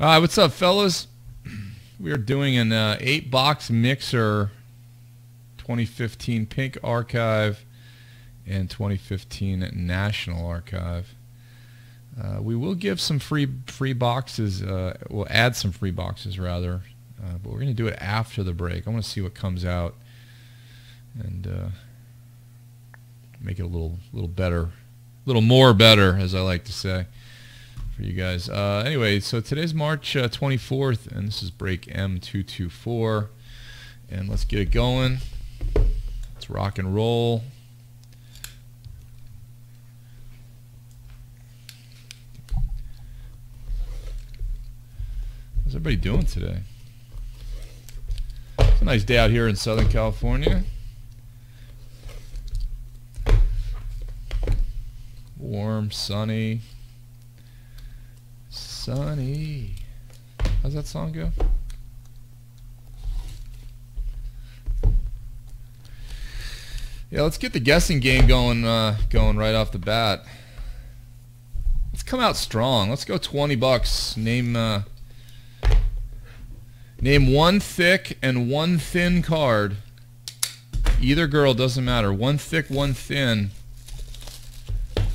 All right, what's up, fellas? We are doing an uh, eight-box mixer 2015 Pink Archive and 2015 National Archive. Uh, we will give some free free boxes. Uh, we'll add some free boxes rather, uh, but we're going to do it after the break. I want to see what comes out and uh, make it a little little better, a little more better, as I like to say for you guys. Uh, anyway, so today's March uh, 24th, and this is break M224. And let's get it going. Let's rock and roll. How's everybody doing today? It's a nice day out here in Southern California. Warm, sunny. Sunny. How's that song go? Yeah, let's get the guessing game going uh, going right off the bat. Let's come out strong. Let's go 20 bucks. Name uh, name one thick and one thin card. Either girl doesn't matter. One thick, one thin.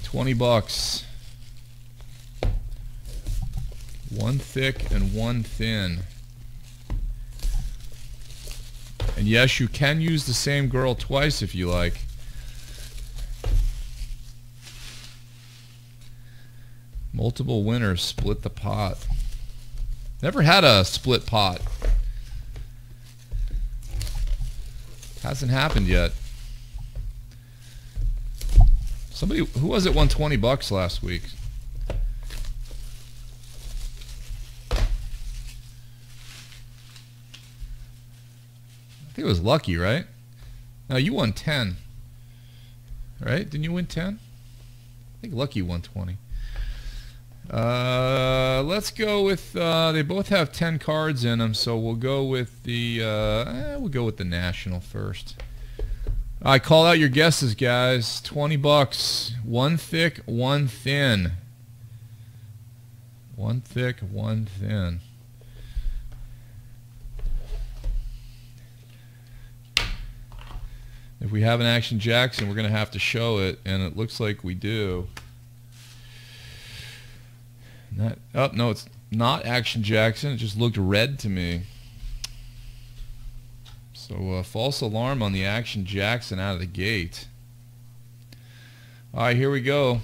20 bucks. One thick and one thin. And yes, you can use the same girl twice if you like. Multiple winners split the pot. Never had a split pot. Hasn't happened yet. Somebody, who was it won 20 bucks last week? Think it was Lucky, right? No, you won 10. Right? Didn't you win 10? I think Lucky won 20. Uh, let's go with, uh, they both have 10 cards in them, so we'll go with the, uh, eh, we'll go with the National first. I call out your guesses, guys. 20 bucks. One thick, one thin. One thick, one thin. If we have an Action Jackson, we're going to have to show it, and it looks like we do. Not, oh, no, it's not Action Jackson. It just looked red to me. So uh, false alarm on the Action Jackson out of the gate. All right, here we go.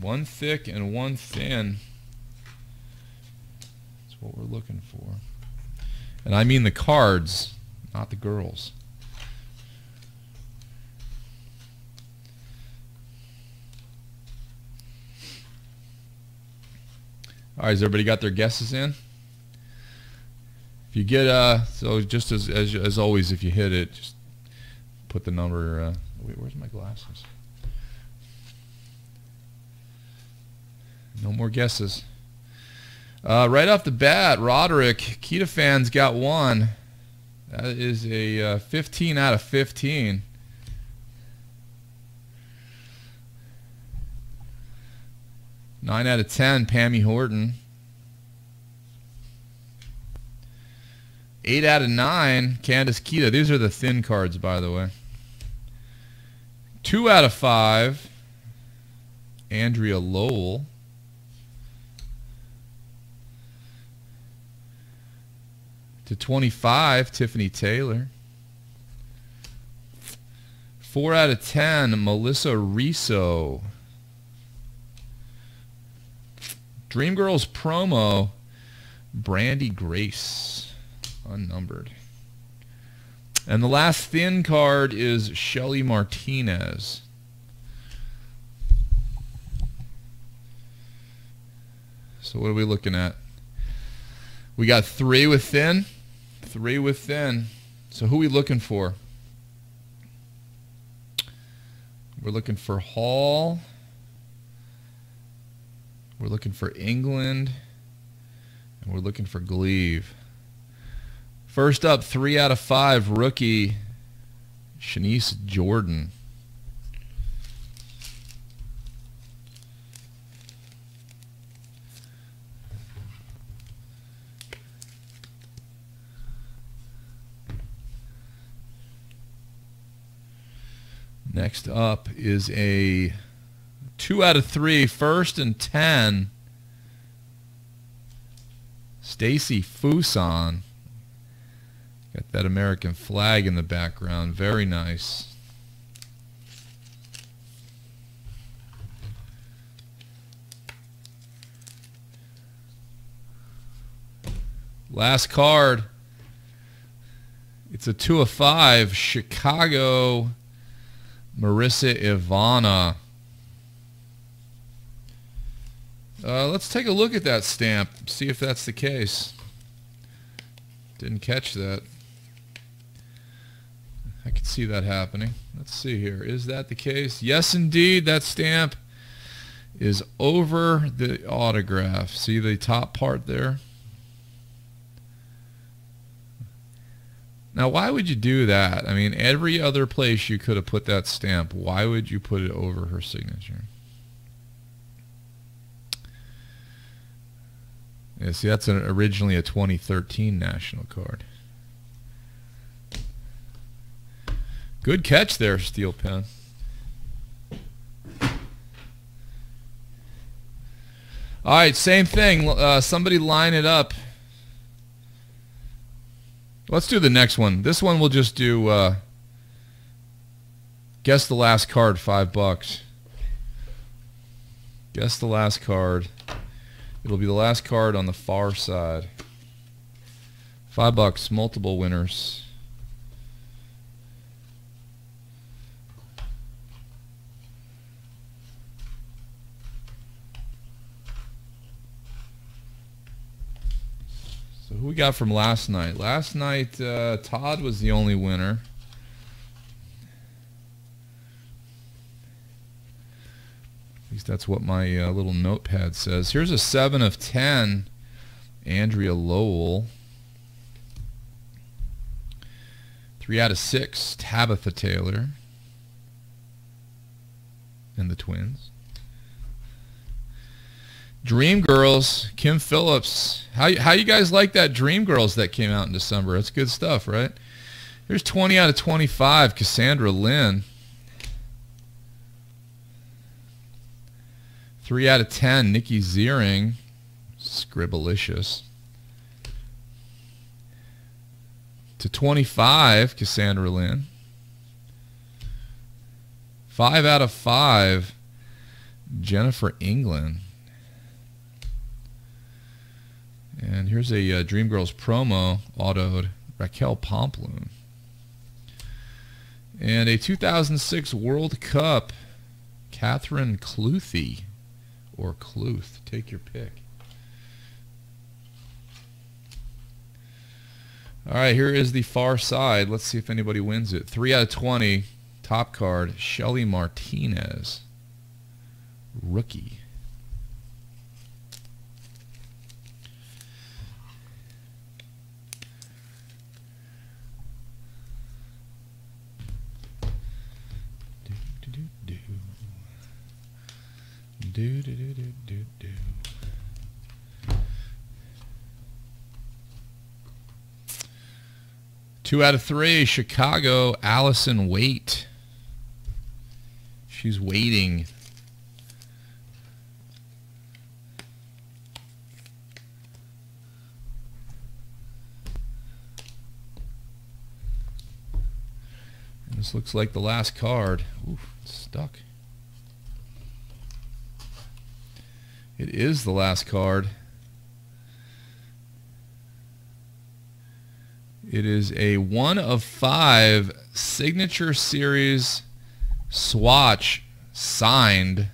One thick and one thin. That's what we're looking for. And I mean the cards, not the girls. All right, has everybody got their guesses in? If you get uh, so just as as as always, if you hit it, just put the number. Uh, wait, where's my glasses? No more guesses. Uh, right off the bat, Roderick Kita fans got one. That is a uh, 15 out of 15. Nine out of ten, Pammy Horton. Eight out of nine, Candace Kita. These are the thin cards, by the way. Two out of five, Andrea Lowell. To 25, Tiffany Taylor. Four out of ten, Melissa Riso. Dreamgirls promo, Brandy Grace, unnumbered. And the last thin card is Shelly Martinez. So what are we looking at? We got three with thin, three with thin. So who are we looking for? We're looking for Hall. We're looking for England. And we're looking for Gleave. First up, three out of five, rookie Shanice Jordan. Next up is a two out of three, first and ten. Stacy Fuson. Got that American flag in the background. Very nice. Last card. It's a two of five. Chicago Marissa Ivana. Uh, let's take a look at that stamp, see if that's the case. Didn't catch that. I can see that happening. Let's see here. Is that the case? Yes, indeed. That stamp is over the autograph. See the top part there? Now, why would you do that? I mean, every other place you could have put that stamp, why would you put it over her signature? Yeah, see, that's an, originally a 2013 national card. Good catch there, Steel Pen. All right, same thing. Uh, somebody line it up. Let's do the next one. This one we'll just do uh, guess the last card, five bucks. Guess the last card. It'll be the last card on the far side. Five bucks, multiple winners. So who we got from last night? Last night, uh, Todd was the only winner. Least that's what my uh, little notepad says. Here's a 7 of 10, Andrea Lowell. 3 out of 6, Tabitha Taylor and the Twins. Dream Girls, Kim Phillips. How how you guys like that Dream Girls that came out in December? That's good stuff, right? Here's 20 out of 25, Cassandra Lynn. 3 out of 10, Nikki Ziering. Scribblicious. To 25, Cassandra Lynn. 5 out of 5, Jennifer England. And here's a uh, Dreamgirls promo autoed Raquel Pomplun. And a 2006 World Cup Catherine Cluthy or Cluth. Take your pick. All right, here is the far side. Let's see if anybody wins it. 3 out of 20. Top card, Shelly Martinez. Rookie. Do, do, do, do, do, do. Two out of three, Chicago, Allison Waite. She's waiting. This looks like the last card. Stuck. It is the last card. It is a one of five signature series swatch signed.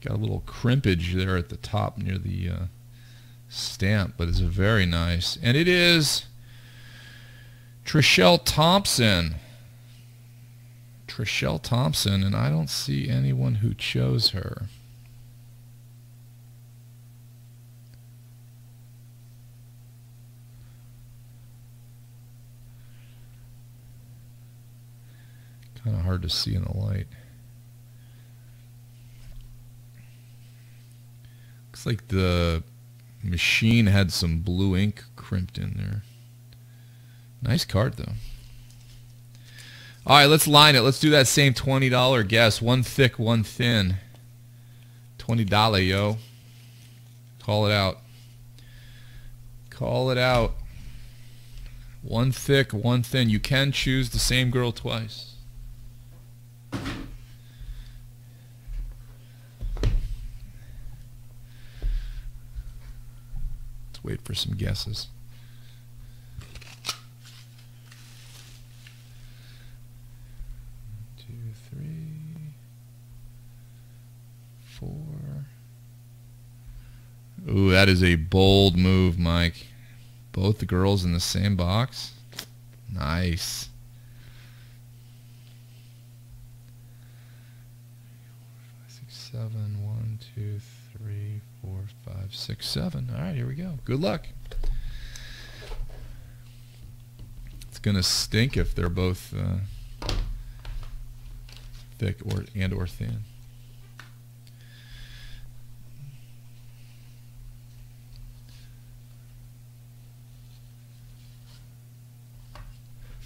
Got a little crimpage there at the top near the uh, stamp, but it's very nice. And it is Trishelle Thompson. Trishelle Thompson, and I don't see anyone who chose her. Kind of hard to see in the light. Looks like the machine had some blue ink crimped in there. Nice card, though. All right, let's line it. Let's do that same $20 guess. One thick, one thin. $20, yo. Call it out. Call it out. One thick, one thin. You can choose the same girl twice. Let's wait for some guesses. four. Ooh, that is a bold move, Mike. Both the girls in the same box. Nice. Seven, one, two, three, four, five, six, seven. All right, here we go. Good luck. It's gonna stink if they're both uh, thick or and or thin.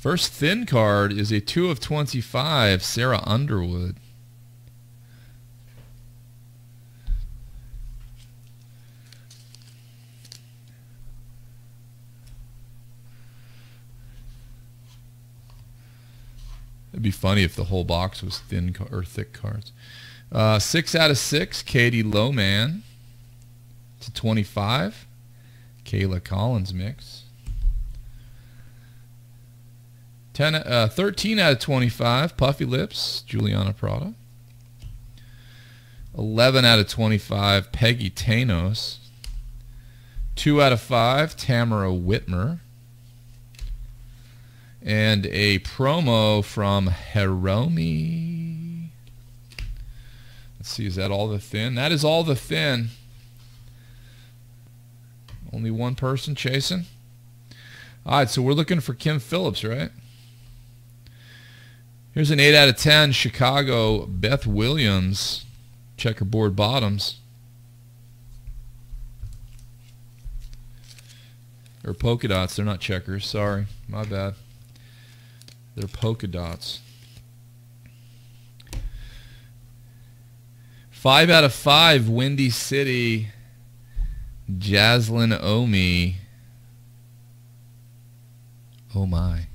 First thin card is a 2 of 25, Sarah Underwood. It'd be funny if the whole box was thin or thick cards. Uh, six out of six, Katie Lohmann to 25. Kayla Collins mix. 10, uh, 13 out of 25, Puffy Lips, Juliana Prada. 11 out of 25, Peggy Tanos. 2 out of 5, Tamara Witmer. And a promo from Hiromi. Let's see, is that all the thin? That is all the thin. Only one person chasing. All right, so we're looking for Kim Phillips, right? Here's an 8 out of 10 Chicago Beth Williams checkerboard bottoms. Or polka dots. They're not checkers. Sorry. My bad. They're polka dots. Five out of five, Windy City, Jaslyn Omi. Oh my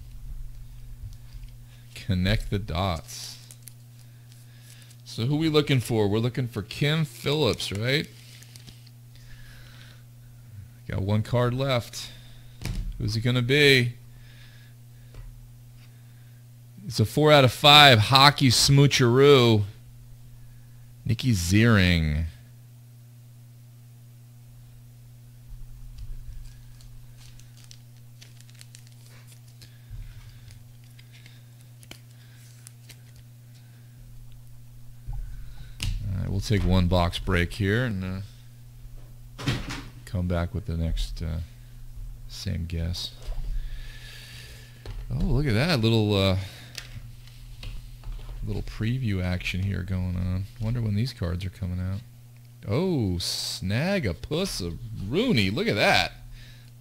connect the dots. So who we looking for? We're looking for Kim Phillips, right? Got one card left. Who's it going to be? It's a four out of five. Hockey smoocheroo. Nikki Ziering. We'll take one box break here and uh, come back with the next uh, same guess. Oh, look at that little uh, little preview action here going on. Wonder when these cards are coming out. Oh, snag a puss of Rooney. Look at that.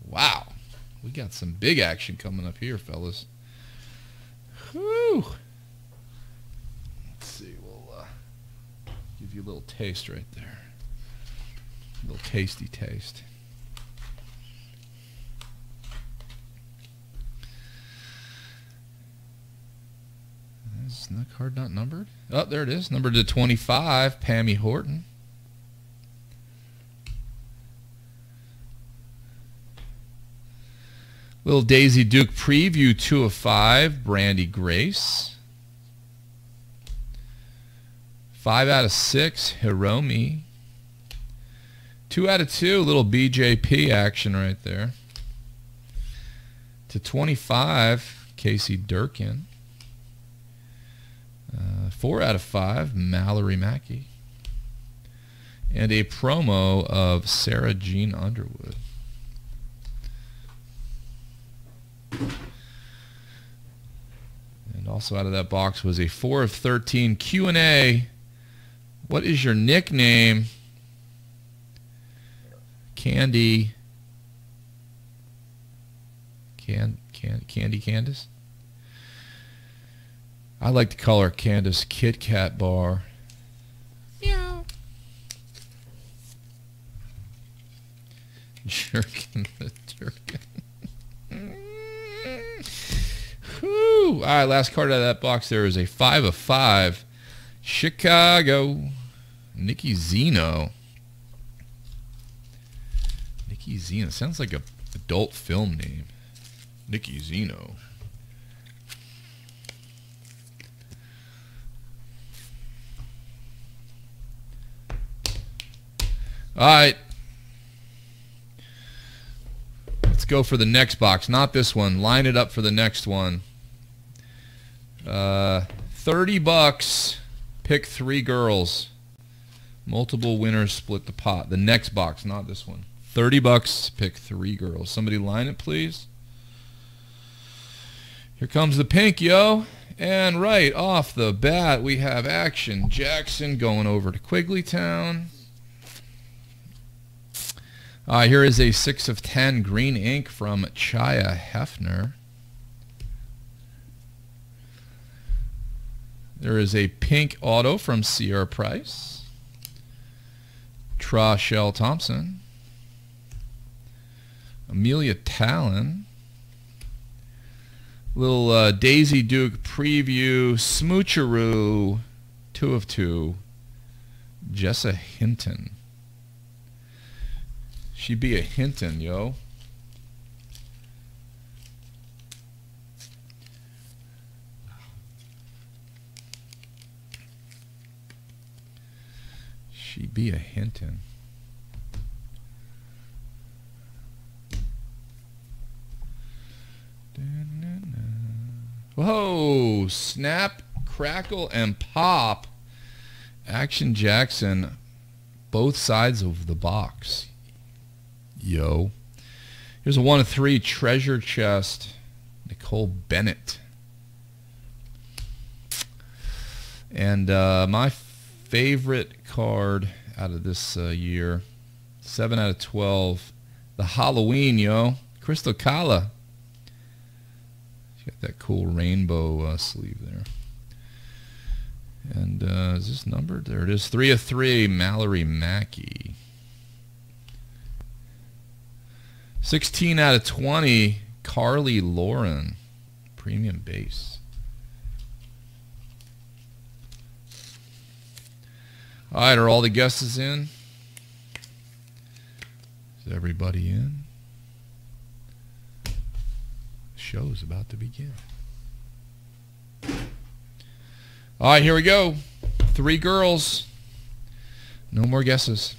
Wow. We got some big action coming up here, fellas. Whew. You a little taste right there. A little tasty taste. Is the card not numbered? Oh, there it is. Numbered to 25, Pammy Horton. Little Daisy Duke preview, 2 of 5, Brandy Grace. Five out of six, Hiromi. Two out of two, little BJP action right there. To 25, Casey Durkin. Uh, four out of five, Mallory Mackey. And a promo of Sarah Jean Underwood. And also out of that box was a 4 of 13 Q&A what is your nickname? Candy. Can, can, Candy Candace? I like to call her Candace Kit Kat Bar. Meow. Jerkin the Jerkin. Whew. All right, last card out of that box there is a 5 of 5. Chicago. Nikki Zeno. Nikki Zeno. Sounds like a adult film name. Nikki Zeno. All right. Let's go for the next box. Not this one. Line it up for the next one. Uh, 30 bucks. Pick three girls. Multiple winners split the pot. The next box, not this one. 30 bucks. Pick three girls. Somebody line it, please. Here comes the pink, yo. And right off the bat, we have Action Jackson going over to Quigleytown. Uh, here is a 6 of 10 green ink from Chaya Hefner. There is a pink auto from Sierra Price. Trishelle Thompson. Amelia Talon. Little uh, Daisy Duke preview. Smoocheroo. Two of two. Jessa Hinton. She be a Hinton, yo. She be a Hinton. Whoa! Snap, crackle, and pop. Action Jackson, both sides of the box. Yo. Here's a one of three treasure chest. Nicole Bennett. And uh, my favorite card out of this uh, year, 7 out of 12, the Halloween, yo. Crystal Kala. She's got that cool rainbow uh, sleeve there. And uh, is this numbered? There it is. 3 of 3, Mallory Mackey. 16 out of 20, Carly Lauren, premium base. All right, are all the guesses in? Is everybody in? The show is about to begin. All right, here we go. Three girls. No more guesses.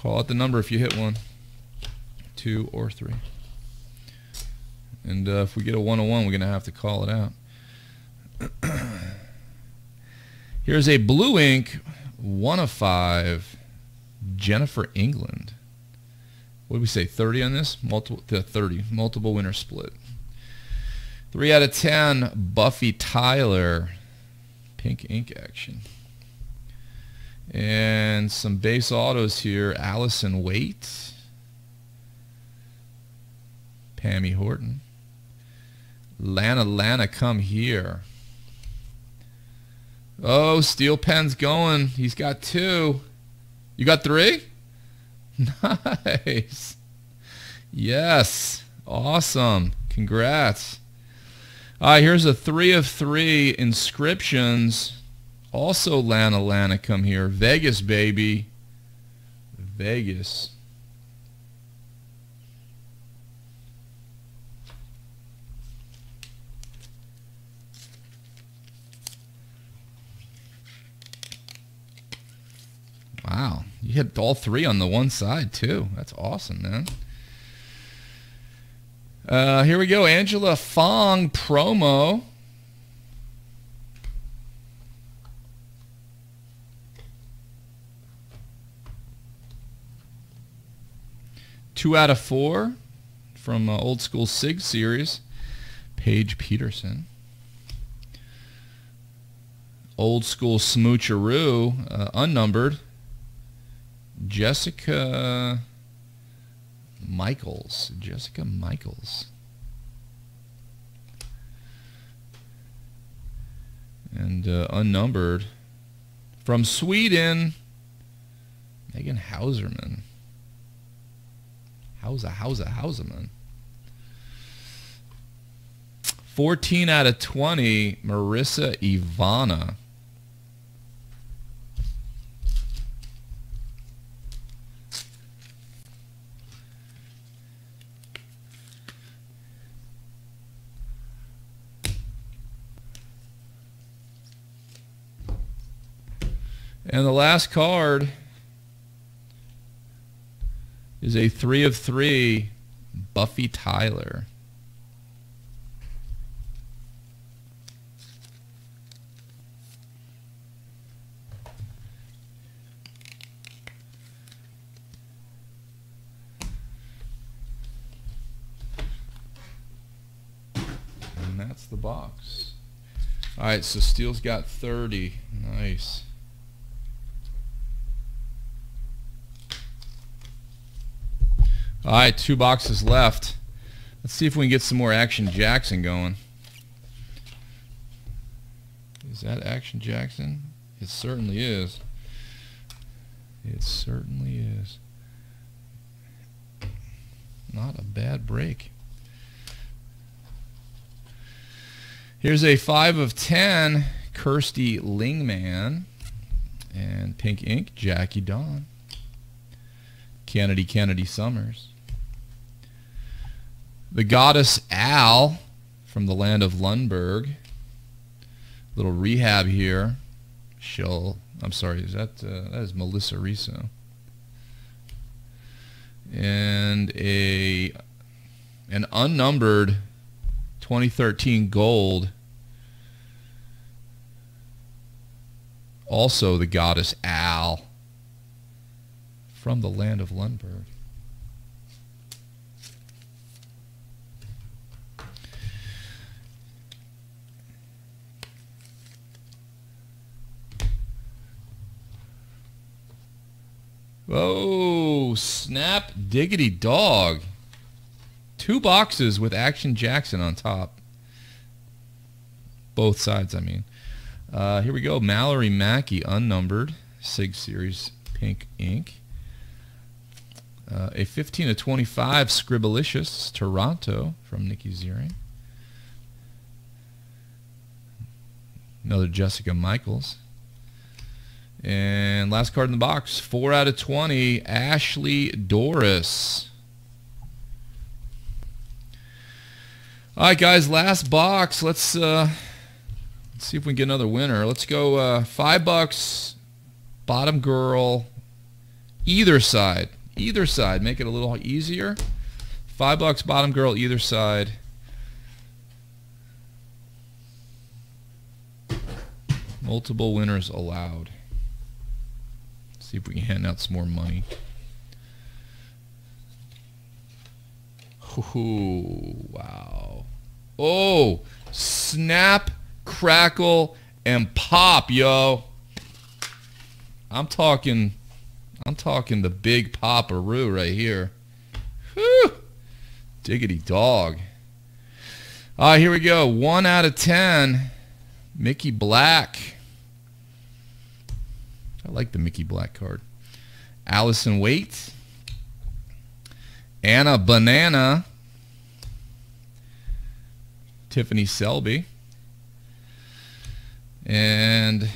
Call out the number if you hit one two, or three. And uh, if we get a 101, we're going to have to call it out. Here's a blue ink, one of five, Jennifer England. What did we say, 30 on this? Multiple, 30, multiple winner split. Three out of 10, Buffy Tyler, pink ink action. And some base autos here, Allison Waite. Pammy Horton. Lana Lana, come here. Oh, Steel Pen's going. He's got two. You got three? Nice. Yes. Awesome. Congrats. All right, here's a three of three inscriptions. Also Lana Lana, come here. Vegas, baby. Vegas. Wow. You hit all three on the one side, too. That's awesome, man. Uh, here we go. Angela Fong promo. Two out of four from uh, Old School SIG series. Paige Peterson. Old School Smoocheroo, uh, unnumbered. Jessica Michaels. Jessica Michaels. And uh, unnumbered. From Sweden, Megan Hauserman. Hauser, Hauser, Hauserman. 14 out of 20, Marissa Ivana. And the last card is a three of three Buffy Tyler. And that's the box. All right, so Steele's got 30. Nice. All right, two boxes left. Let's see if we can get some more Action Jackson going. Is that Action Jackson? It certainly is. It certainly is. Not a bad break. Here's a 5 of 10, Kirsty Lingman. And Pink Ink, Jackie Dawn. Kennedy Kennedy Summers. The Goddess Al from the land of Lundberg. Little rehab here. She'll, I'm sorry, is that, uh, that is Melissa Riso. And a, an unnumbered 2013 gold. Also the Goddess Al from the land of Lundberg. Oh, snap diggity dog. Two boxes with Action Jackson on top. Both sides, I mean. Uh, here we go. Mallory Mackey, unnumbered. Sig Series Pink Ink. Uh, a 15 to 25 Scribblicious Toronto from Nikki Ziering. Another Jessica Michaels. And last card in the box, 4 out of 20, Ashley Doris. All right, guys, last box. Let's, uh, let's see if we can get another winner. Let's go uh, 5 bucks, bottom girl, either side. Either side. Make it a little easier. 5 bucks, bottom girl, either side. Multiple winners allowed. See if we can hand out some more money. Ooh, wow. Oh, snap, crackle, and pop, yo. I'm talking, I'm talking the big poparoo right here. Whew. Diggity dog. All right, here we go. One out of ten. Mickey Black. I like the Mickey Black card. Allison Waite. Anna Banana. Tiffany Selby. And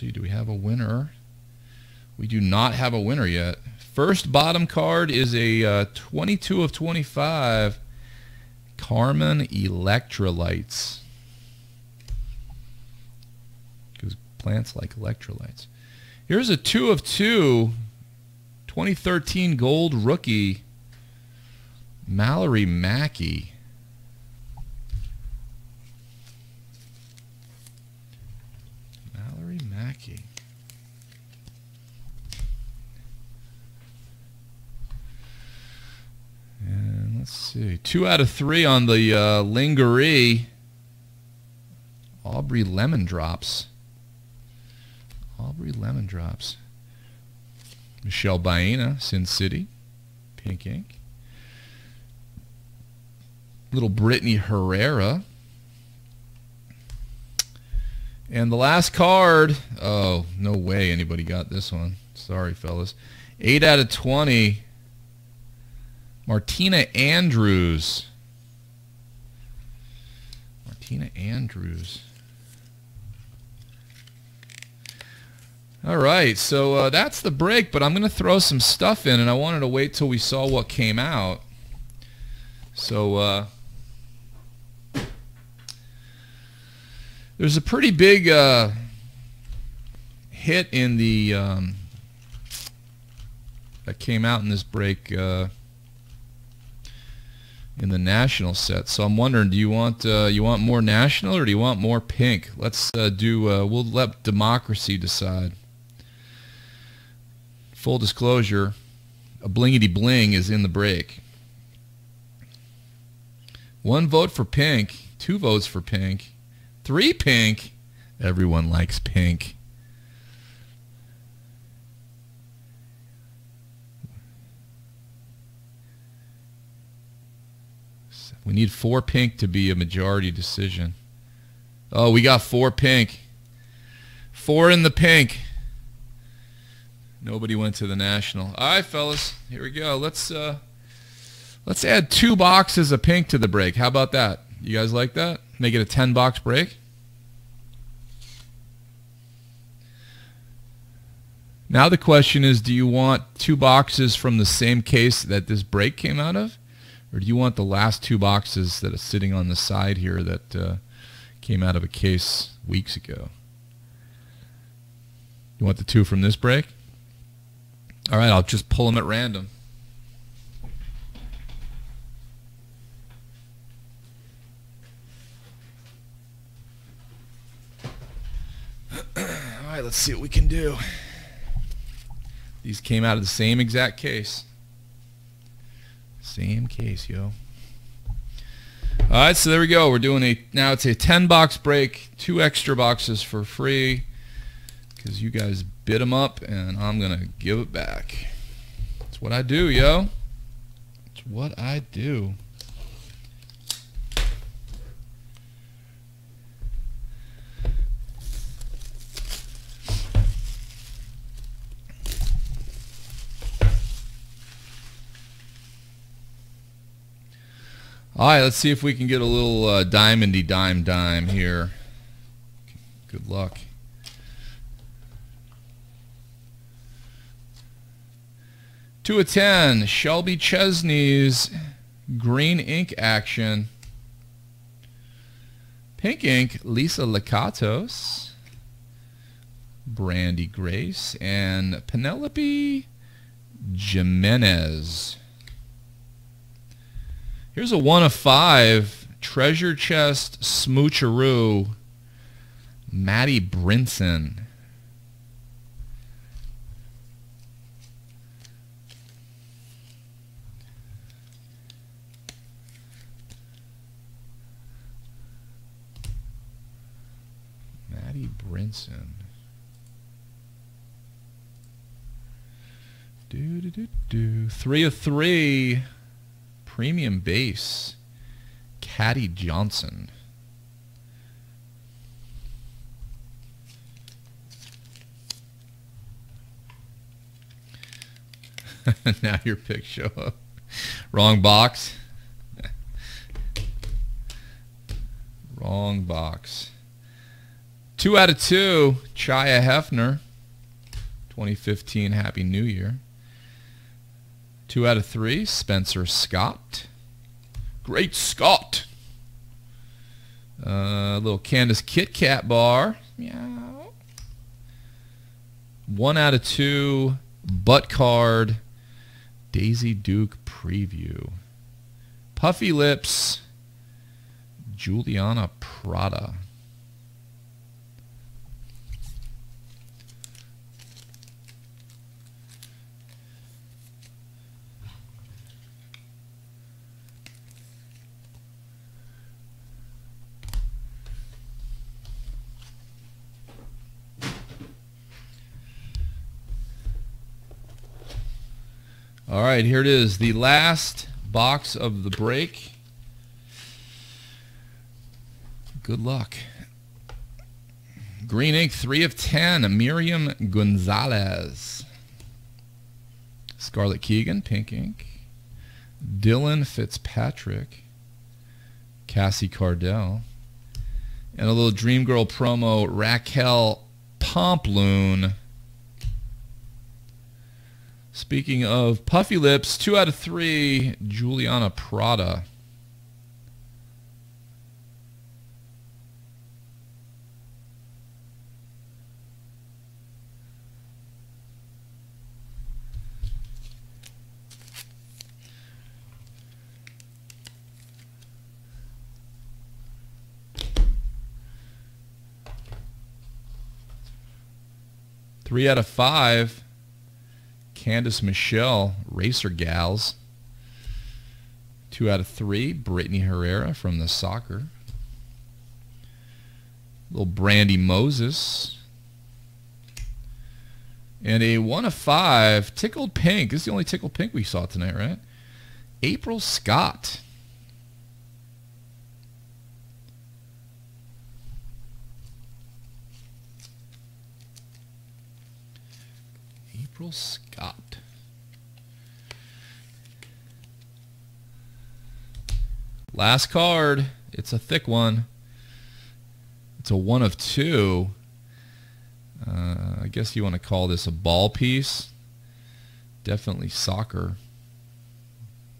see, do we have a winner? We do not have a winner yet. First bottom card is a uh, 22 of 25 Carmen Electrolytes. Because plants like electrolytes. Here's a 2 of 2 2013 gold rookie Mallory Mackey. Mallory Mackey. And let's see. Two out of three on the uh, Lingerie. Aubrey Lemon Drops. Aubrey Lemon Drops. Michelle Baena, Sin City. Pink Ink. Little Brittany Herrera. And the last card, oh, no way anybody got this one. Sorry, fellas. 8 out of 20. Martina Andrews. Martina Andrews. All right, so uh, that's the break, but I'm going to throw some stuff in, and I wanted to wait till we saw what came out. So, uh, there's a pretty big uh, hit in the um, that came out in this break uh, in the national set. So I'm wondering, do you want uh, you want more national or do you want more pink? Let's uh, do. Uh, we'll let democracy decide. Full disclosure, a blingity bling is in the break. One vote for pink, two votes for pink, three pink. Everyone likes pink. We need four pink to be a majority decision. Oh, we got four pink. Four in the pink. Nobody went to the national. All right, fellas, here we go. Let's uh, let's add two boxes of pink to the break. How about that? You guys like that? Make it a ten box break. Now the question is, do you want two boxes from the same case that this break came out of? Or do you want the last two boxes that are sitting on the side here that uh, came out of a case weeks ago? You want the two from this break? All right, I'll just pull them at random. All right, let's see what we can do. These came out of the same exact case. Same case, yo. All right, so there we go. We're doing a now it's a 10 box break, two extra boxes for free because you guys bid them up and I'm going to give it back. That's what I do, yo. It's what I do. All right, let's see if we can get a little uh, diamondy dime dime here. Good luck. Two of ten, Shelby Chesney's green ink action. Pink ink, Lisa Lakatos, Brandy Grace, and Penelope Jimenez. Here's a one of five treasure chest smoocheroo. Maddie Brinson. Maddie Brinson. Do do do do. Three of three. Premium base. Caddy Johnson. now your pick show up. Wrong box. Wrong box. Two out of two. Chaya Hefner. 2015 Happy New Year. Two out of three, Spencer Scott. Great Scott. Uh, little Candace Kit Kat bar. Meow. One out of two, butt card. Daisy Duke preview. Puffy Lips. Juliana Prada. All right, here it is. The last box of the break. Good luck. Green ink, 3 of 10. Miriam Gonzalez. Scarlett Keegan, pink ink. Dylan Fitzpatrick. Cassie Cardell. And a little Dream Girl promo, Raquel Pomplun. Speaking of puffy lips, two out of three, Juliana Prada. Three out of five. Candice Michelle, Racer Gals. Two out of three. Brittany Herrera from the soccer. Little Brandy Moses. And a one of five. Tickled Pink. This is the only Tickled Pink we saw tonight, right? April Scott. April Scott. Last card. It's a thick one. It's a one of two. Uh, I guess you want to call this a ball piece. Definitely soccer.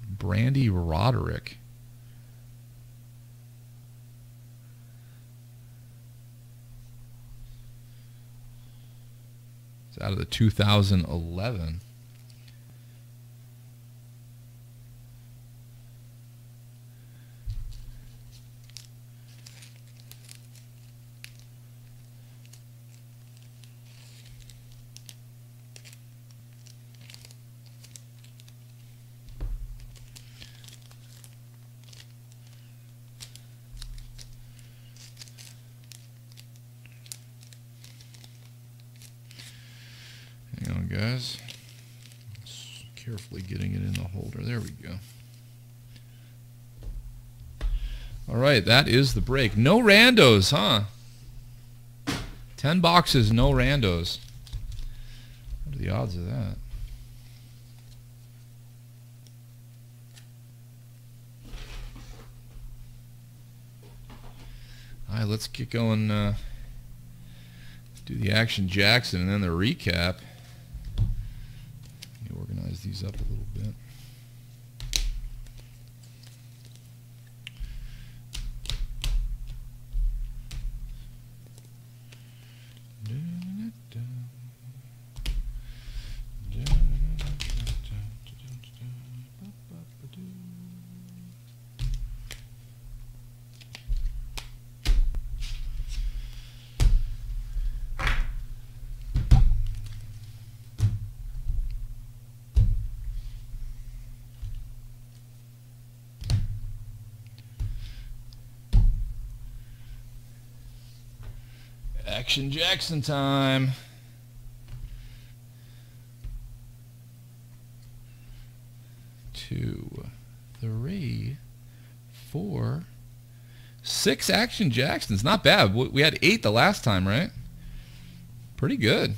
Brandy Roderick. It's out of the 2011. Hang on, guys. Just carefully getting it in the holder. There we go. All right, that is the break. No randos, huh? Ten boxes, no randos. What are the odds of that? All right, let's get going. Uh, do the Action Jackson and then the recap. Let me organize these up a little bit. Action Jackson time. Two, three, four, six Action Jacksons. Not bad. We had eight the last time, right? Pretty good.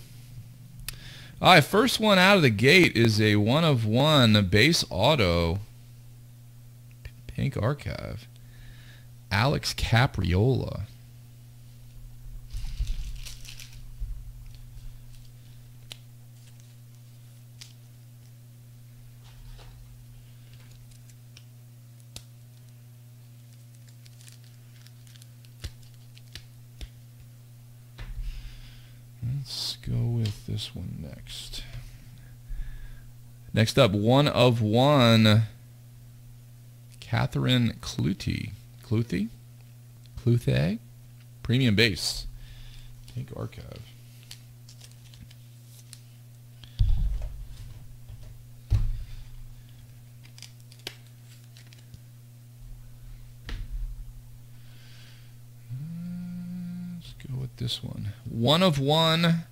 All right, first one out of the gate is a one of one base auto. Pink Archive. Alex Capriola. Let's go with this one next. Next up, one of one. Catherine Clutie. Cluthe? Cluthe? Premium base. Pink archive. Let's go with this one. One of one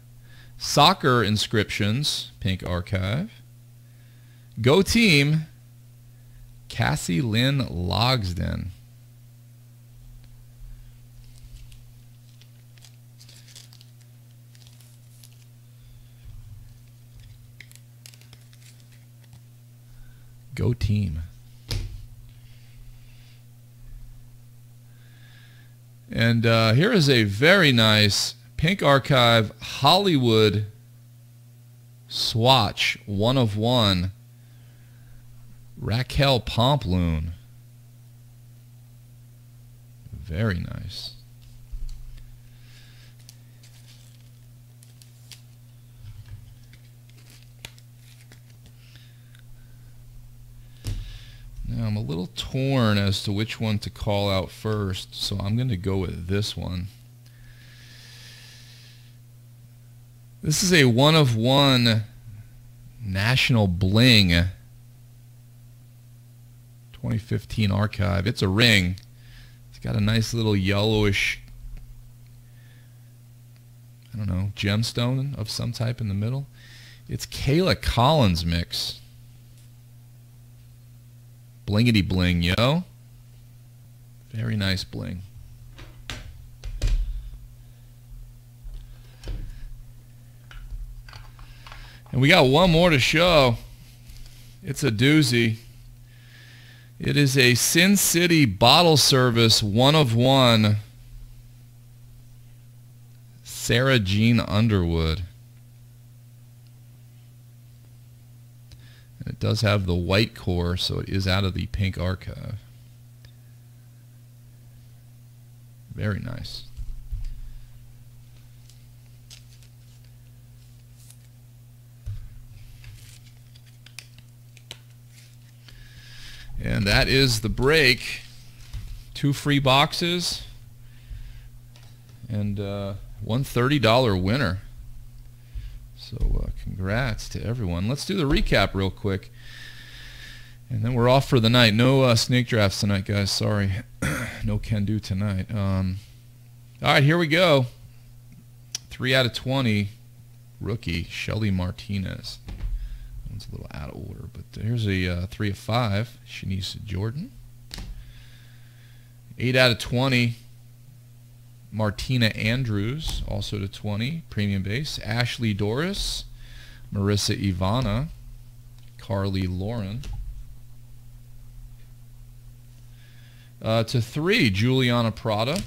Soccer Inscriptions, Pink Archive. Go Team, Cassie Lynn Logsden. Go team. And uh, here is a very nice Pink Archive Hollywood swatch, one of one. Raquel Pomplun. Very nice. Now I'm a little torn as to which one to call out first, so I'm going to go with this one. This is a one of one National Bling 2015 archive. It's a ring. It's got a nice little yellowish, I don't know, gemstone of some type in the middle. It's Kayla Collins mix. Blingity bling, yo. Very nice bling. And we got one more to show. It's a doozy. It is a Sin City bottle service one of one Sara Jean Underwood. And it does have the white core, so it is out of the pink archive. Very nice. And that is the break. Two free boxes and uh, one $30 winner. So uh, congrats to everyone. Let's do the recap real quick. And then we're off for the night. No uh, snake drafts tonight, guys. Sorry. no can do tonight. Um, all right, here we go. 3 out of 20. Rookie, Shelly Martinez. One's a little out of order, but here's a uh, 3 of 5. Shanice Jordan. 8 out of 20. Martina Andrews, also to 20, premium base. Ashley Doris, Marissa Ivana, Carly Lauren. Uh, to 3, Juliana Prada,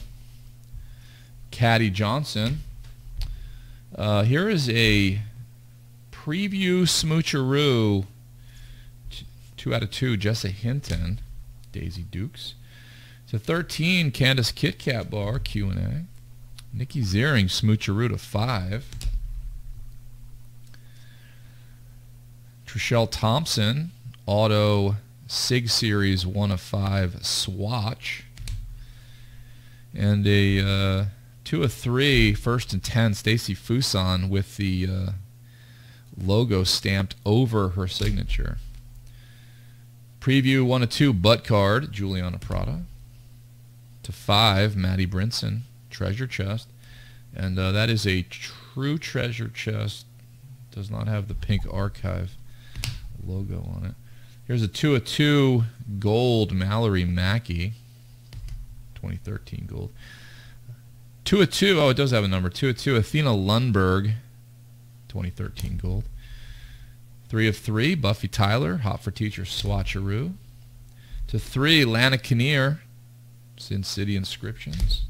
Caddy Johnson. Uh, here is a preview smoocheroo, 2 out of 2, Jessa Hinton, Daisy Dukes. To 13, Candace KitKat Bar, Q&A. Nikki Ziering, Smoocheroo to 5. Trishelle Thompson, Auto SIG Series 1 of 5 Swatch. And a uh, 2 of 3, first and 10, Stacy Fuson with the uh, logo stamped over her signature. Preview 1 of 2, Butt Card, Juliana Prada to five, Maddie Brinson, treasure chest. And uh, that is a true treasure chest. Does not have the pink archive logo on it. Here's a 2 of 2 gold Mallory Mackey. 2013 gold. 2 of 2. Oh, it does have a number. 2 of 2 Athena Lundberg. 2013 gold. 3 of 3 Buffy Tyler. Hot for Teacher Swatcheroo. To 3 Lana Kinnear. Sin City Inscriptions.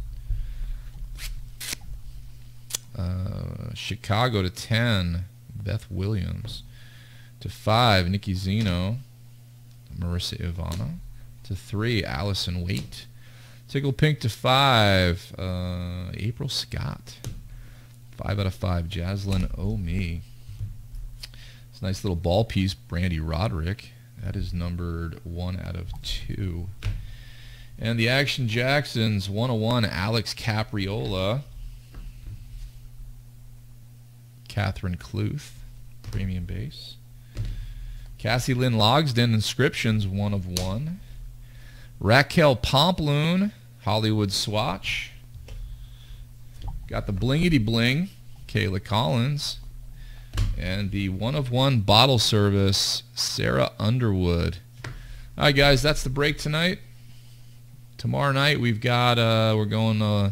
Uh, Chicago to 10, Beth Williams. To 5, Nikki Zeno, Marissa Ivana. To 3, Allison Waite. Tickle Pink to 5, uh, April Scott. 5 out of 5, Jaslyn me It's a nice little ball piece, Brandy Roderick. That is numbered 1 out of 2. And the Action Jacksons 101, Alex Capriola. Catherine Cluth, premium base. Cassie Lynn Logsden, Inscriptions 1 of 1. Raquel Pomplun, Hollywood Swatch. Got the Blingity Bling, Kayla Collins. And the 1 of 1 bottle service, Sara Underwood. All right, guys, that's the break tonight tomorrow night we've got uh, we're going uh,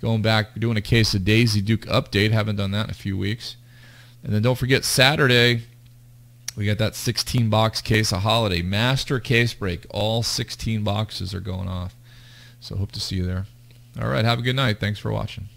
going back doing a case of Daisy Duke update. Haven't done that in a few weeks. And then don't forget Saturday We got that 16 box case of holiday master case break. All 16 boxes are going off. So hope to see you there. All right. Have a good night. Thanks for watching.